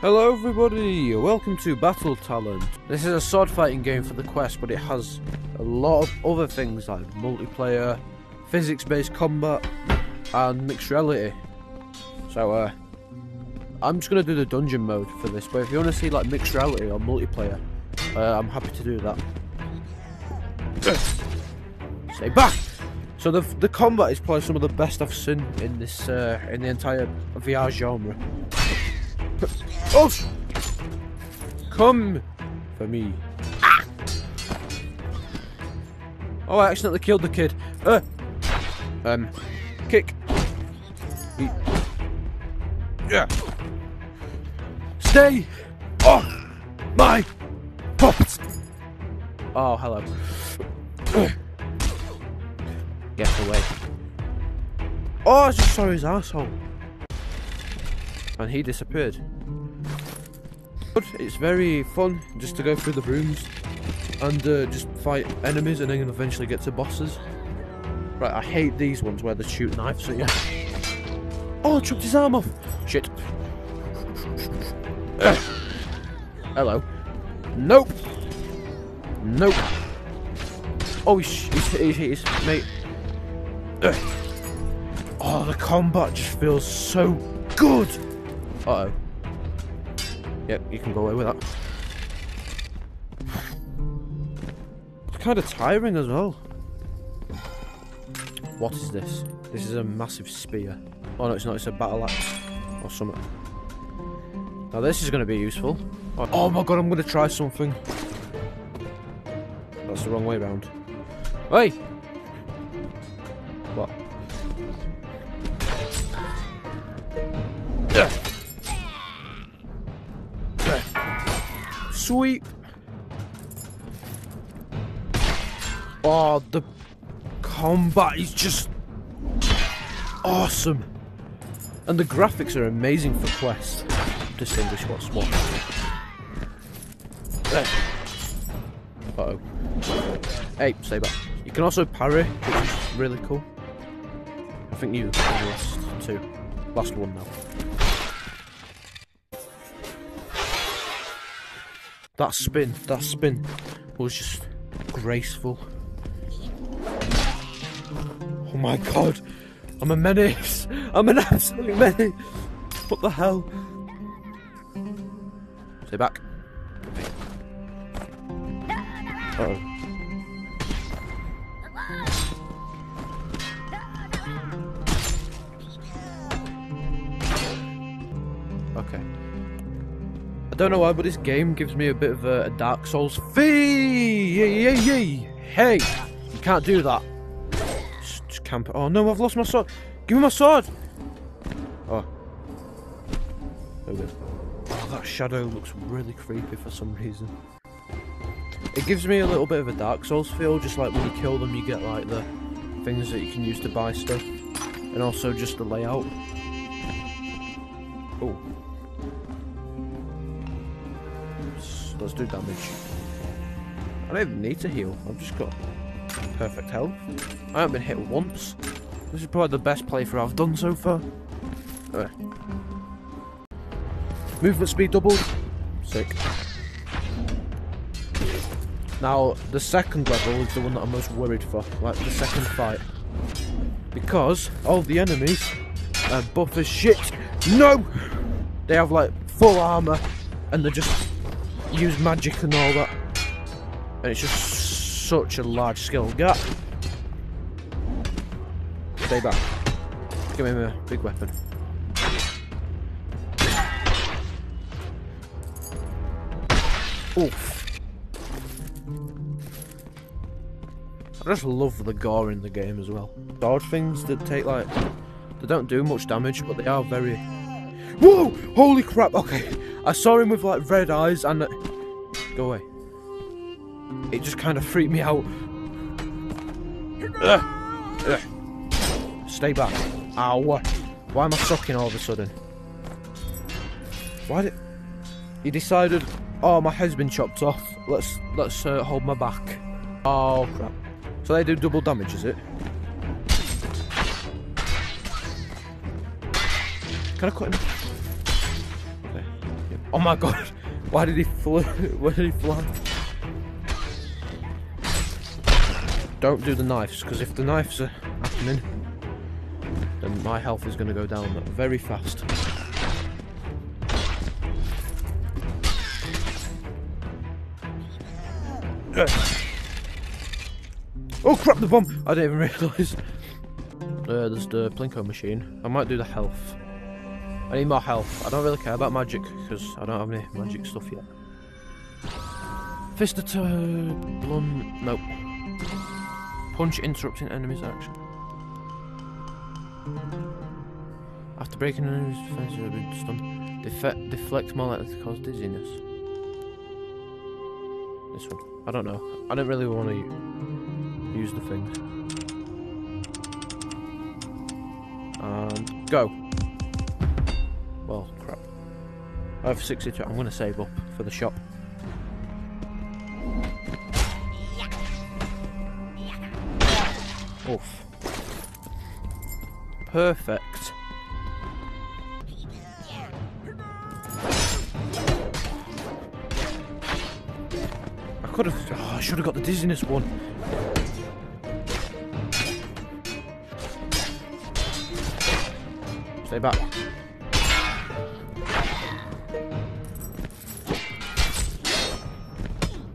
Hello everybody, welcome to Battle Talent. This is a sword fighting game for the Quest, but it has a lot of other things like multiplayer, physics based combat, and mixed reality. So uh, I'm just going to do the dungeon mode for this, but if you want to see like mixed reality or multiplayer, uh, I'm happy to do that. Stay back! So the, the combat is probably some of the best I've seen in this uh, in the entire VR genre. Oh! Come for me. Ah! Oh, I accidentally killed the kid. Uh, um, kick. Eat. Yeah. Stay off my puppets. Oh, hello. Get away. Oh, I just saw his asshole. And he disappeared. It's very fun just to go through the rooms and uh, just fight enemies and then eventually get to bosses. Right, I hate these ones where they shoot knives at you. Oh, I chopped his arm off. Shit. Ugh. Hello. Nope. Nope. Oh, he's, he's, he's, he's mate. Ugh. Oh, the combat just feels so good. Uh oh. Yep, you can go away with that. It's kind of tiring as well. What is this? This is a massive spear. Oh no, it's not. It's a battle axe or something. Now this is going to be useful. Oh, my god, I'm going to try something. That's the wrong way round. Hey! What? Ugh. Sweep. Oh, the combat is just awesome. And the graphics are amazing for Quest. Distinguish what's what. Uh oh. Hey, back. You can also parry, which is really cool. I think you lost two. Last one now. That spin, that spin was just graceful. Oh my god, I'm a menace. I'm an absolute menace. What the hell? Stay back. Uh oh. Don't know why, but this game gives me a bit of a, a Dark Souls fee. Hey, you can't do that. Just, just camp. Oh no, I've lost my sword. Give me my sword. Oh. Oh good. Oh, that shadow looks really creepy for some reason. It gives me a little bit of a Dark Souls feel, just like when you kill them, you get like the things that you can use to buy stuff, and also just the layout. Let's do damage. I don't even need to heal. I've just got perfect health. I haven't been hit once. This is probably the best playthrough I've done so far. Right. Movement speed doubled. Sick. Now, the second level is the one that I'm most worried for. Like, the second fight. Because all the enemies are buff as shit. No! They have, like, full armour. And they're just use magic and all that. And it's just such a large skill gap. Stay back. Give him a big weapon. Oof. I just love the gore in the game as well. Sword things that take like... They don't do much damage, but they are very... Whoa! Holy crap! Okay, I saw him with like red eyes and... Go away. It just kind of freaked me out. Ugh. Ugh. Stay back. Ow. Why am I sucking all of a sudden? Why did... He decided, oh, my head's been chopped off. Let's let's uh, hold my back. Oh, crap. So they do double damage, is it? Can I cut him? Oh my god. Why did he fly? Where did he fly? Don't do the knives, because if the knives are happening, then my health is going to go down very fast. Oh crap, the bomb! I didn't even realise. Uh, there's the Plinko machine. I might do the health. I need more health. I don't really care about magic, because I don't have any magic stuff yet. Fist attack... Blunt... Nope. Punch interrupting enemy's action. After breaking an enemy's defense, will be stunned. Defe deflect more likely to cause dizziness. This one. I don't know. I don't really want to use the thing. And go. I have 62. I'm going to save up for the shop. Oof. Perfect. I could have. Oh, I should have got the dizziness one. Stay back.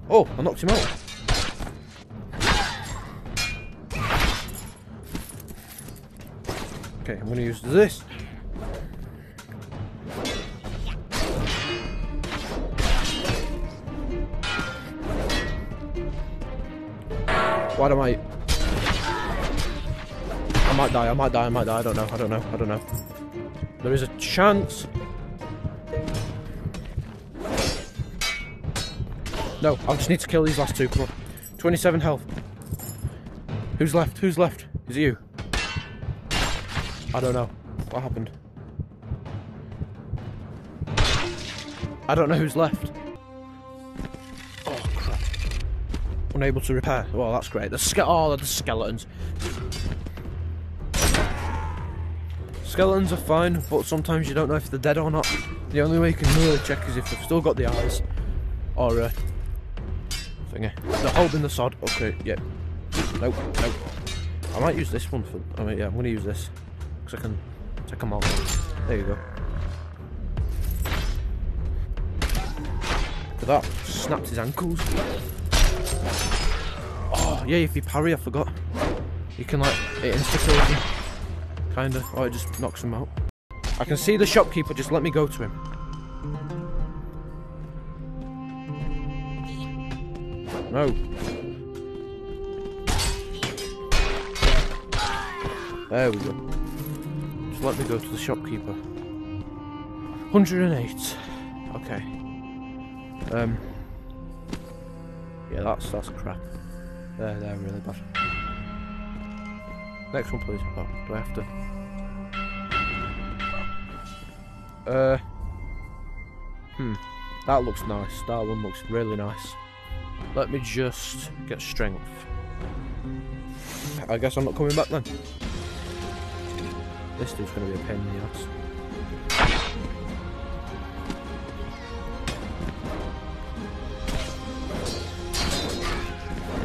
Oh, I knocked him out. Okay, I'm going to use this. Why do I... I might die, I might die, I might die, I don't know, I don't know, I don't know. There is a chance. No, I just need to kill these last two, come on. 27 health. Who's left? Who's left? Is it you? I don't know. What happened? I don't know who's left. Oh crap. Unable to repair. Well, that's great. The ske oh, the skeletons. Skeletons are fine, but sometimes you don't know if they're dead or not. The only way you can really check is if they've still got the eyes. Or, uh, thingy. Eh? They're holding the sod. Okay, yeah. Nope, nope. I might use this one for. Oh, I mean, yeah, I'm gonna use this because I can take them off. There you go. Look at that. Snapped his ankles. Oh, yeah, if you parry, I forgot. You can, like, it insta kills him. Kinda. Or oh, it just knocks him out. I can see the shopkeeper, just let me go to him. No. There we go. Just let me go to the shopkeeper. 108. Okay. Um. Yeah, that's that's crap. They're they're really bad. Next one, please. Oh, do I have to? Uh. Hmm. That looks nice. That one looks really nice. Let me just get strength. I guess I'm not coming back then. This dude's gonna be a pain in the ass.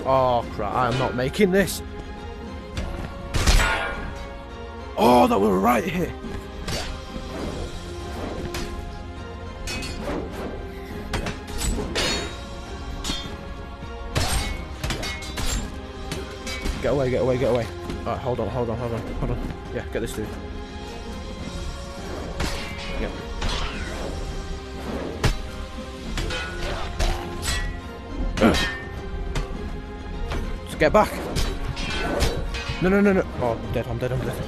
Oh crap, I'm not making this. Oh, that was right hit. Get away, get away, get away. Alright, hold on, hold on, hold on, hold on. Yeah, get this dude. Yep. Just get back. No, no, no, no. Oh, I'm dead, I'm dead, I'm dead.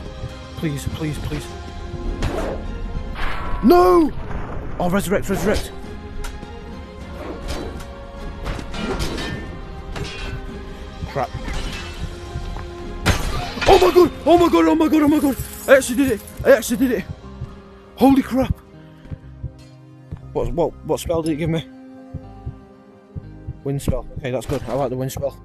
Please, please, please. No! Oh, resurrect, resurrect. Crap. Oh my god! Oh my god! Oh my god! Oh my god! I actually did it! I actually did it! Holy crap! What what what spell did it give me? Wind spell. Okay, that's good. I like the wind spell.